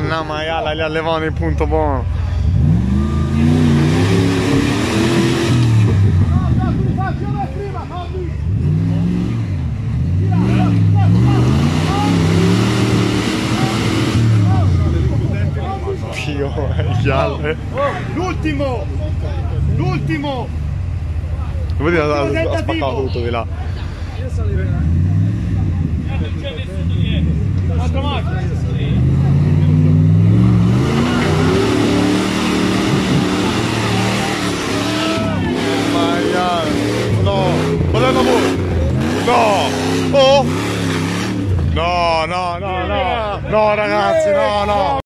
Madonna maiala, li allevano in punto buono. Dio, maiale. L'ultimo! L'ultimo! Vedi, ha, ha spaccato tutto di là. Altra No. Oh. No, no, no, no. No, ragazzi, no, no.